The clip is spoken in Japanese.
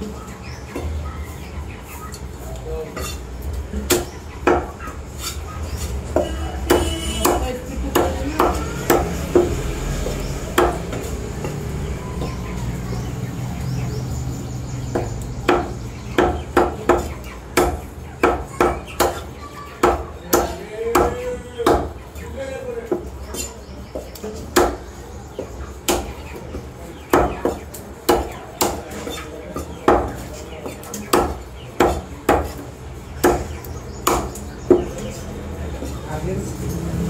Thank you. Amen.